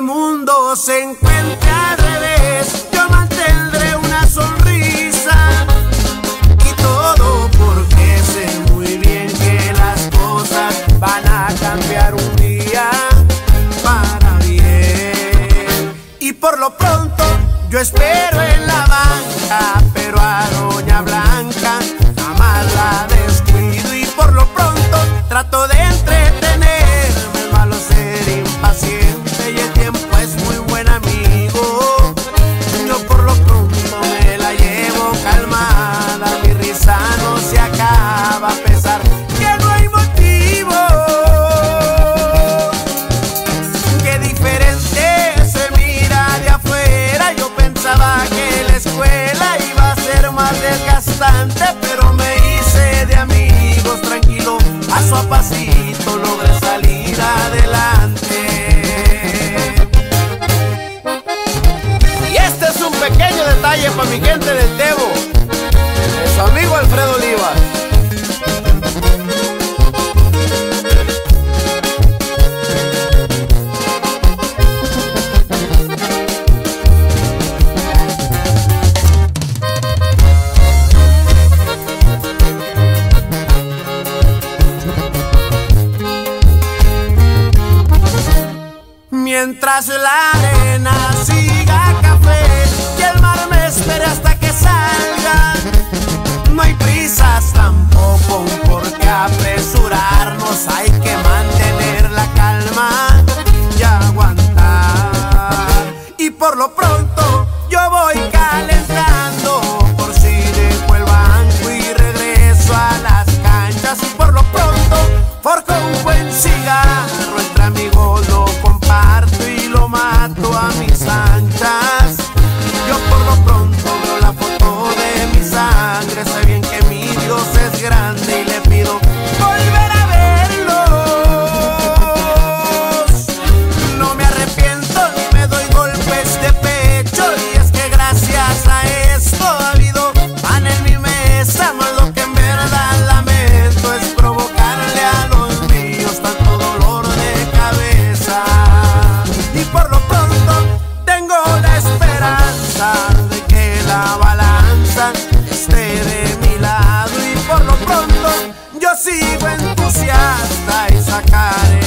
mundo se encuentre al revés, yo mantendré una sonrisa. Y todo porque sé muy bien que las cosas van a cambiar un día para bien. Y por lo pronto yo espero en la banca, pero a Doña Blanca jamás la descuido. Y por lo pronto trato de detalle para mi gente del Tebo, de su amigo Alfredo Olivas. Mientras la arena siga esperas hasta jacaré.